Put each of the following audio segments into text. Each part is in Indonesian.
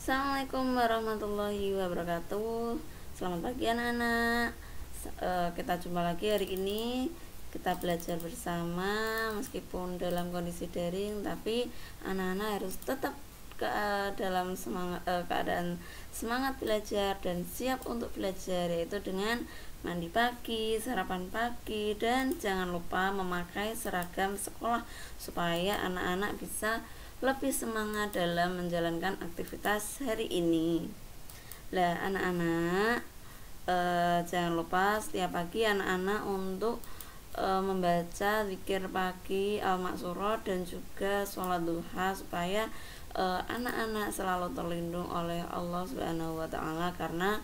Assalamualaikum warahmatullahi wabarakatuh. Selamat pagi anak-anak. Eh, Kita jumpa lagi hari ini. Kita belajar bersama Meskipun dalam kondisi daring Tapi anak-anak harus tetap ke eh, dalam semangat uh, keadaan semangat belajar dan siap untuk belajar yaitu dengan mandi pagi, sarapan pagi dan jangan lupa memakai seragam sekolah supaya anak-anak bisa lebih semangat dalam menjalankan aktivitas hari ini. Lah, anak-anak eh, jangan lupa setiap pagi anak-anak untuk eh, membaca zikir pagi al-maksurah dan juga sholat duha supaya eh, anak-anak eh, selalu terlindung oleh Allah Subhanahu wa taala karena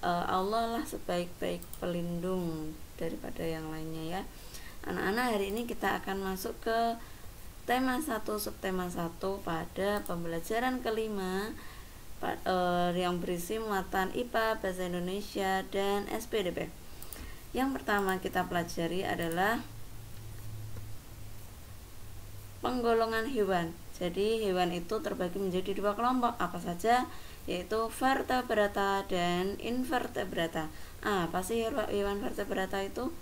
eh, Allah lah sebaik-baik pelindung daripada yang lainnya ya. Anak-anak hari ini kita akan masuk ke tema 1 subtema 1 pada pembelajaran kelima uh, yang berisi muatan IPA, Bahasa Indonesia, dan SPDP. Yang pertama kita pelajari adalah penggolongan hewan. Jadi hewan itu terbagi menjadi dua kelompok apa saja yaitu vertebrata dan invertebrata. Ah, apa sih hewan vertebrata itu?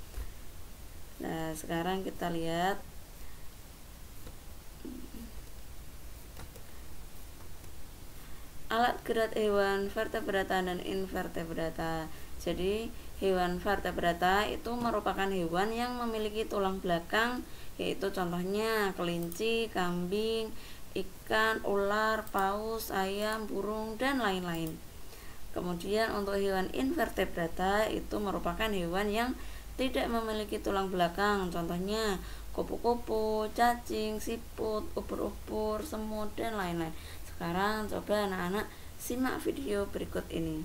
Nah, sekarang kita lihat alat gerak hewan vertebrata dan invertebrata. Jadi, hewan vertebrata itu merupakan hewan yang memiliki tulang belakang, yaitu contohnya kelinci, kambing, ikan, ular, paus, ayam, burung, dan lain-lain. Kemudian untuk hewan invertebrata itu merupakan hewan yang tidak memiliki tulang belakang, contohnya kupu-kupu, cacing, siput, ubur-ubur, semut, dan lain-lain. Sekarang coba anak-anak simak video berikut ini.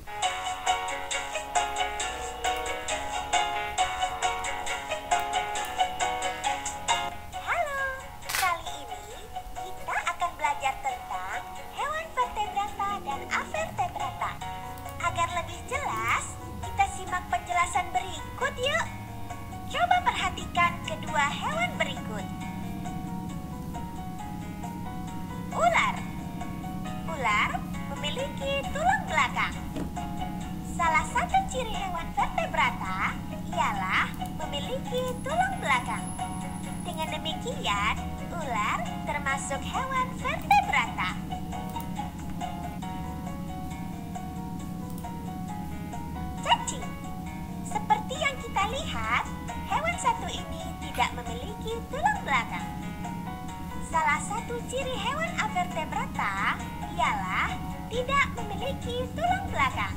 Demikian, ular termasuk hewan vertebrata. Cacing. Seperti yang kita lihat, hewan satu ini tidak memiliki tulang belakang. Salah satu ciri hewan avertebrata ialah tidak memiliki tulang belakang.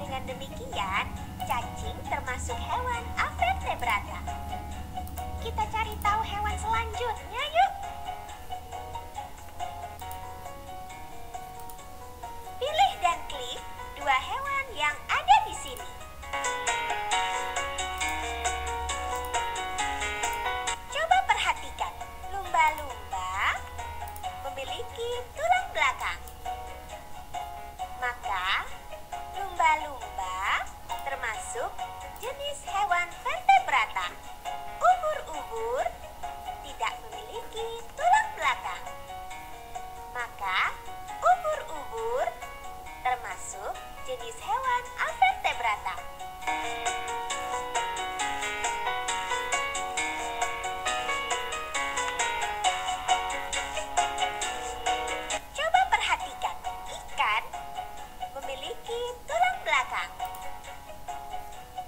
Dengan demikian, cacing termasuk hewan avertebrata. Kita cari tahu hewan selanjutnya yuk. Pilih dan klik dua hewan yang ada di sini. Coba perhatikan, lumba-lumba memiliki tulang belakang. Maka, lumba-lumba termasuk jenis hewan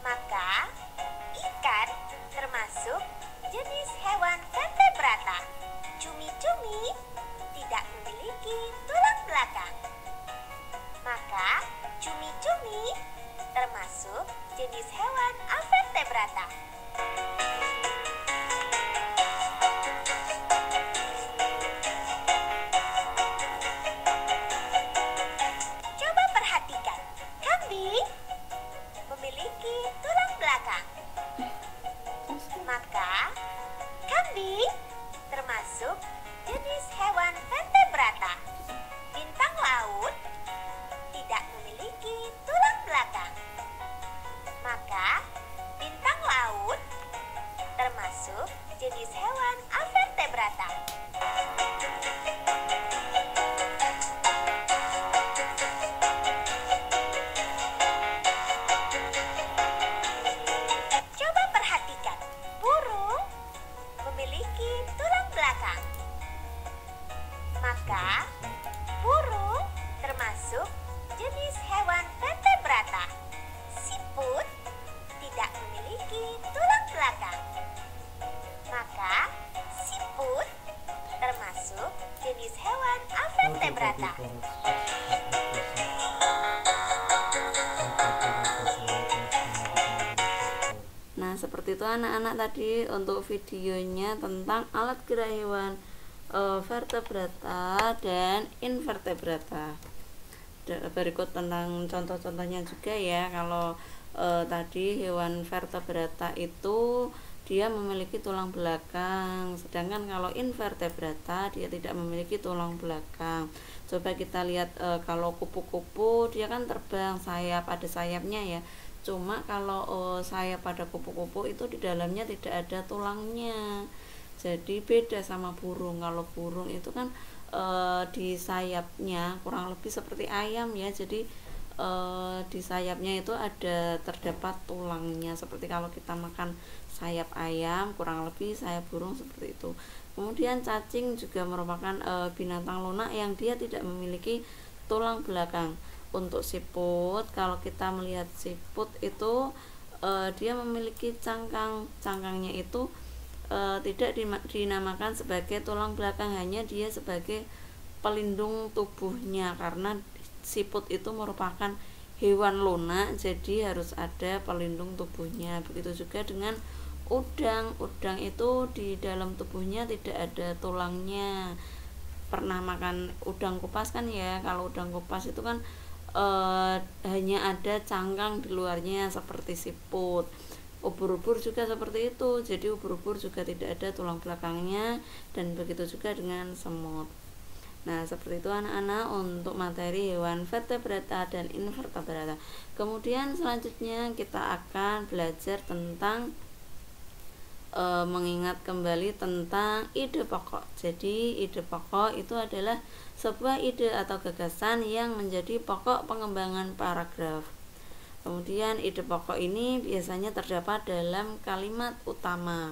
Maka, ikan termasuk jenis hewan vertebrata. Cumi-cumi tidak memiliki tulang belakang. Maka, cumi-cumi termasuk jenis hewan avertebrata. Itu anak-anak tadi untuk videonya tentang alat gerak hewan e, vertebrata dan invertebrata. Berikut tentang contoh-contohnya juga ya kalau e, tadi hewan vertebrata itu dia memiliki tulang belakang sedangkan kalau invertebrata dia tidak memiliki tulang belakang. Coba kita lihat e, kalau kupu-kupu dia kan terbang sayap ada sayapnya ya cuma kalau e, sayap pada kupu-kupu itu di dalamnya tidak ada tulangnya. Jadi beda sama burung. Kalau burung itu kan e, di sayapnya kurang lebih seperti ayam ya. Jadi e, di sayapnya itu ada terdapat tulangnya. Seperti kalau kita makan sayap ayam kurang lebih sayap burung seperti itu. Kemudian cacing juga merupakan e, binatang lunak yang dia tidak memiliki tulang belakang untuk siput. Kalau kita melihat siput itu e, dia memiliki cangkang cangkangnya itu e, tidak dinamakan sebagai tulang belakang hanya dia sebagai pelindung tubuhnya karena siput itu merupakan hewan lunak jadi harus ada pelindung tubuhnya. Begitu juga dengan udang. Udang itu di dalam tubuhnya tidak ada tulangnya. Pernah makan udang kupas kan ya? Kalau udang kupas itu kan e, hanya ada cangkang di luarnya seperti siput. Ubur-ubur juga seperti itu. Jadi ubur-ubur juga tidak ada tulang belakangnya dan begitu juga dengan semut. Nah seperti itu anak-anak untuk materi hewan vertebrata dan invertebrata. Kemudian selanjutnya kita akan belajar tentang e, mengingat kembali tentang ide pokok jadi ide pokok itu adalah sebuah ide atau gagasan yang menjadi pokok pengembangan paragraf Kemudian ide pokok ini biasanya terdapat dalam kalimat utama.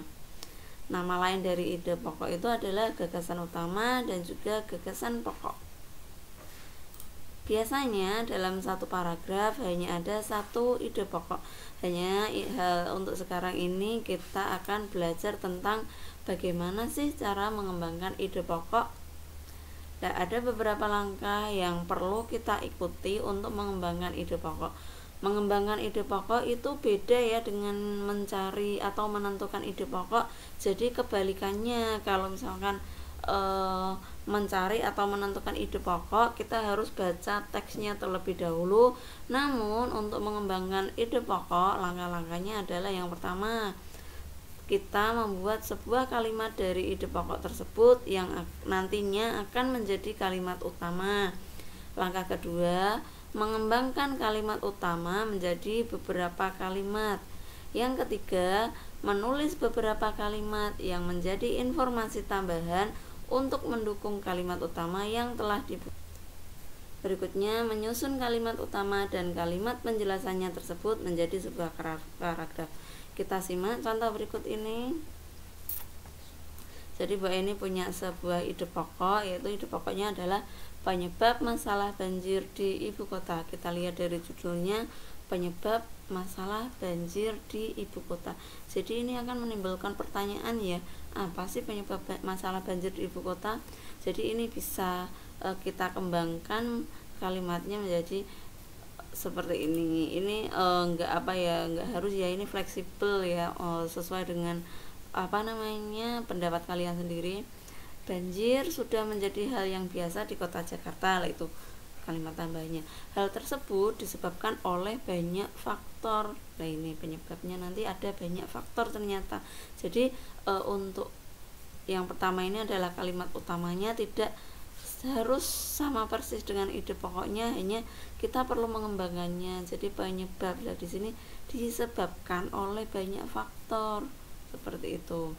Nama lain dari ide pokok itu adalah gagasan utama dan juga gagasan pokok. Biasanya dalam satu paragraf hanya ada satu ide pokok. Hanya hal untuk sekarang ini kita akan belajar tentang bagaimana sih cara mengembangkan ide pokok. Dan ada beberapa langkah yang perlu kita ikuti untuk mengembangkan ide pokok mengembangkan ide pokok itu beda ya dengan mencari atau menentukan ide pokok jadi kebalikannya kalau misalkan e, mencari atau menentukan ide pokok kita harus baca teksnya terlebih dahulu namun untuk mengembangkan ide pokok langkah-langkahnya adalah yang pertama kita membuat sebuah kalimat dari ide pokok tersebut yang nantinya akan menjadi kalimat utama langkah kedua mengembangkan kalimat utama menjadi beberapa kalimat. Yang ketiga, menulis beberapa kalimat yang menjadi informasi tambahan untuk mendukung kalimat utama yang telah dibuat. Berikutnya, menyusun kalimat utama dan kalimat penjelasannya tersebut menjadi sebuah paragraf. Kita simak contoh berikut ini. Jadi, Mbak ini punya sebuah ide pokok, yaitu ide pokoknya adalah penyebab masalah banjir di ibu kota. Kita lihat dari judulnya penyebab masalah banjir di ibu kota. Jadi ini akan menimbulkan pertanyaan ya, apa sih penyebab masalah banjir di ibu kota? Jadi ini bisa uh, kita kembangkan kalimatnya menjadi seperti ini. Ini enggak apa ya, enggak harus ya ini fleksibel ya, uh, sesuai dengan apa namanya pendapat kalian sendiri Banjir sudah menjadi hal yang biasa di kota Jakarta, itu kalimat tambahnya. Hal tersebut disebabkan oleh banyak faktor. Nah, ini penyebabnya nanti ada banyak faktor ternyata. Jadi e, untuk yang pertama ini adalah kalimat utamanya tidak harus sama persis dengan ide pokoknya hanya kita perlu mengembangkannya jadi penyebab lah di sini disebabkan oleh banyak faktor seperti itu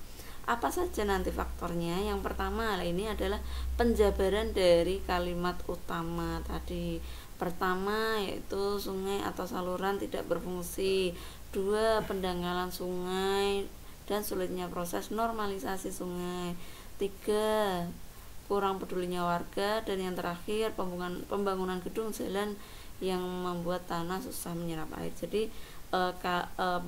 apa saja nanti faktornya? Yang pertama ini adalah penjabaran dari kalimat utama tadi. Pertama yaitu sungai atau saluran tidak berfungsi. Dua pendangkalan sungai dan sulitnya proses normalisasi sungai. Tiga kurang pedulinya warga. Dan yang terakhir pembangunan pembangunan gedung jalan yang membuat tanah susah menyerap air. Jadi eh, ka, eh,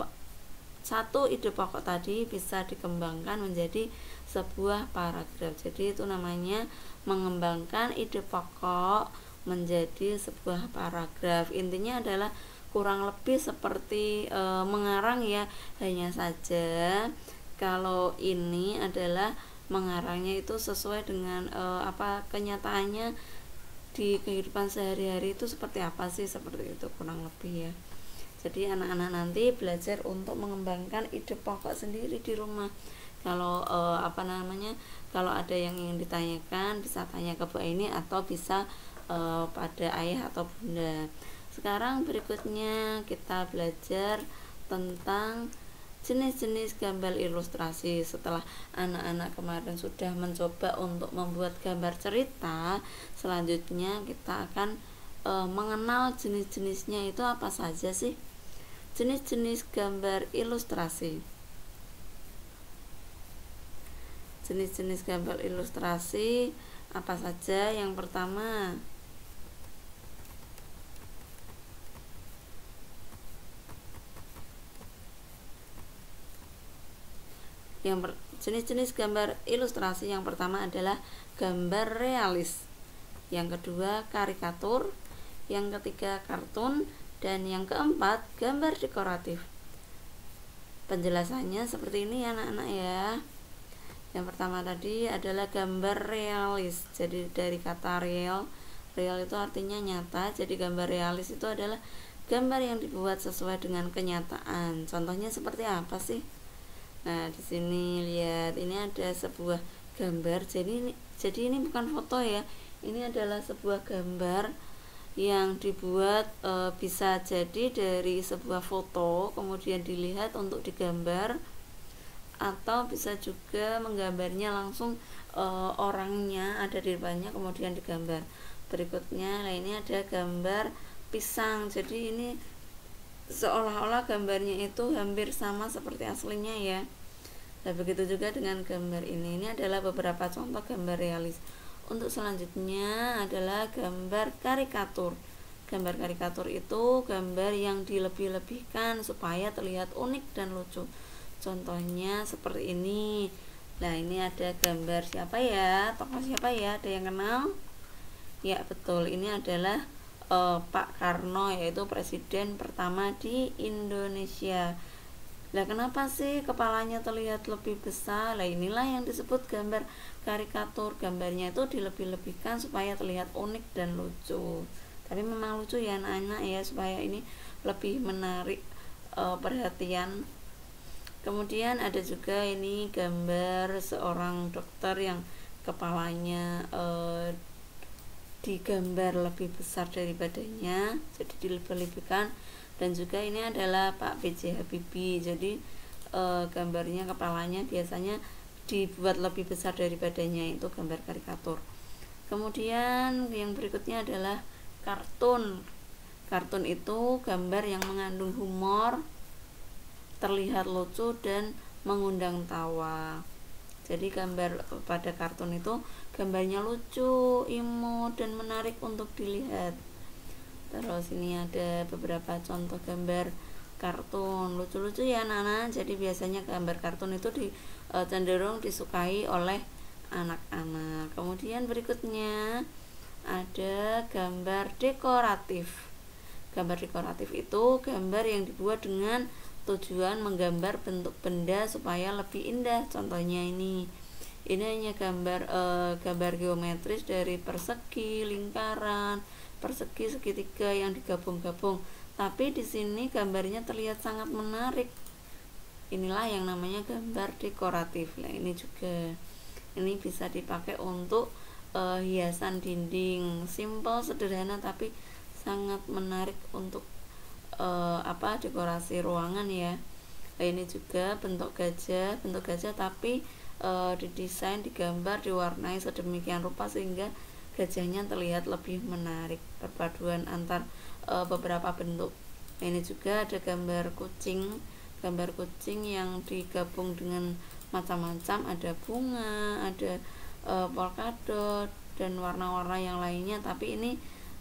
satu ide pokok tadi bisa dikembangkan menjadi sebuah paragraf. Jadi itu namanya mengembangkan ide pokok menjadi sebuah paragraf. Intinya adalah kurang lebih seperti e, mengarang ya. Hanya saja kalau ini adalah mengarangnya itu sesuai dengan e, apa kenyataannya di kehidupan sehari-hari itu seperti apa sih? Seperti itu kurang lebih ya jadi anak-anak nanti belajar untuk mengembangkan ide pokok sendiri di rumah. Kalau e, apa namanya kalau ada yang ingin ditanyakan bisa tanya ke Bu ini atau bisa e, pada ayah atau bunda. Sekarang berikutnya kita belajar tentang jenis-jenis gambar ilustrasi. Setelah anak-anak kemarin sudah mencoba untuk membuat gambar cerita selanjutnya kita akan e, mengenal jenis-jenisnya itu apa saja sih jenis-jenis gambar ilustrasi. Jenis-jenis gambar ilustrasi apa saja? Yang pertama yang jenis-jenis gambar ilustrasi yang pertama adalah gambar realis. Yang kedua karikatur. Yang ketiga kartun dan yang keempat gambar dekoratif. Penjelasannya seperti ini ya anak-anak ya. Yang pertama tadi adalah gambar realis. Jadi dari kata real real itu artinya nyata. Jadi gambar realis itu adalah gambar yang dibuat sesuai dengan kenyataan. Contohnya seperti apa sih? Nah, di sini lihat ini ada sebuah gambar. Jadi ini jadi ini bukan foto ya. Ini adalah sebuah gambar yang dibuat e, bisa jadi dari sebuah foto kemudian dilihat untuk digambar atau bisa juga menggambarnya langsung e, orangnya ada di depannya kemudian digambar. Berikutnya, nah ini ada gambar pisang. Jadi ini seolah-olah gambarnya itu hampir sama seperti aslinya ya nah begitu juga dengan gambar ini ini adalah beberapa contoh gambar realis untuk selanjutnya adalah gambar karikatur. Gambar karikatur itu gambar yang dilebih-lebihkan supaya terlihat unik dan lucu. Contohnya seperti ini. Nah ini ada gambar siapa ya? Tokoh siapa ya? Ada yang kenal? Ya betul. Ini adalah uh, Pak Karno yaitu presiden pertama di Indonesia. Nah, kenapa sih kepalanya terlihat lebih besar? Nah, inilah yang disebut gambar karikatur. Gambarnya itu dilebih-lebihkan supaya terlihat unik dan lucu. Tapi memang lucu ya anak-anak ya supaya ini lebih menarik uh, perhatian. Kemudian ada juga ini gambar seorang dokter yang kepalanya uh, digambar lebih besar dari badannya jadi dilebih-lebihkan dan juga ini adalah Pak B.J. Habibie jadi e, gambarnya kepalanya biasanya dibuat lebih besar dari badannya itu gambar karikatur. Kemudian yang berikutnya adalah kartun. Kartun itu gambar yang mengandung humor terlihat lucu dan mengundang tawa. Jadi gambar pada kartun itu gambarnya lucu imut dan menarik untuk dilihat. Terus ini ada beberapa contoh gambar kartun. Lucu-lucu ya Nana. Jadi biasanya gambar kartun itu di, e, cenderung disukai oleh anak-anak. Kemudian berikutnya ada gambar dekoratif. Gambar dekoratif itu gambar yang dibuat dengan tujuan menggambar bentuk benda supaya lebih indah. Contohnya ini. Ini hanya gambar e, gambar geometris dari persegi lingkaran persegi segitiga yang digabung-gabung. Tapi di sini gambarnya terlihat sangat menarik inilah yang namanya gambar dekoratif. Nah ini juga ini bisa dipakai untuk e, hiasan dinding. Simple sederhana tapi sangat menarik untuk uh, apa dekorasi ruangan ya. Ini juga bentuk gajah bentuk gajah tapi uh, didesain digambar diwarnai sedemikian rupa sehingga gajahnya terlihat lebih menarik. Perpaduan antar uh, beberapa bentuk. Ini juga ada gambar kucing gambar kucing yang digabung dengan macam-macam. Ada bunga ada uh, polkadot dan warna-warna yang lainnya. Tapi ini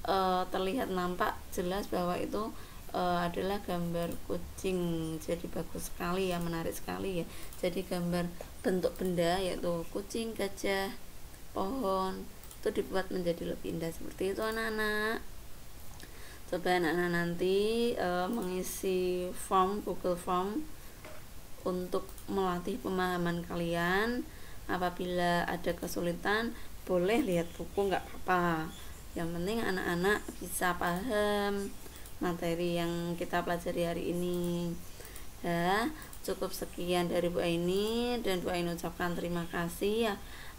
uh, terlihat nampak jelas bahwa itu uh, adalah gambar kucing. Jadi bagus sekali ya menarik sekali ya. Jadi gambar bentuk benda yaitu kucing gajah pohon itu dibuat menjadi lebih indah seperti itu anak-anak coba anak-anak nanti uh, mengisi form Google Form untuk melatih pemahaman kalian. Apabila ada kesulitan boleh lihat buku nggak apa-apa. Yang penting anak-anak bisa paham materi yang kita pelajari hari ini. Ya cukup sekian dari Bu Aini dan Bu Aini ucapkan terima kasih ya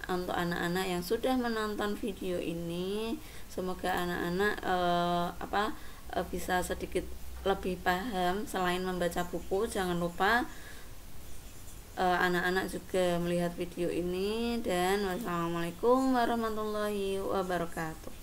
untuk anak-anak yang sudah menonton video ini. Semoga anak-anak eh, apa eh, bisa sedikit lebih paham selain membaca buku. Jangan lupa eh, anak-anak juga melihat video ini. Dan wassalamualaikum warahmatullahi wabarakatuh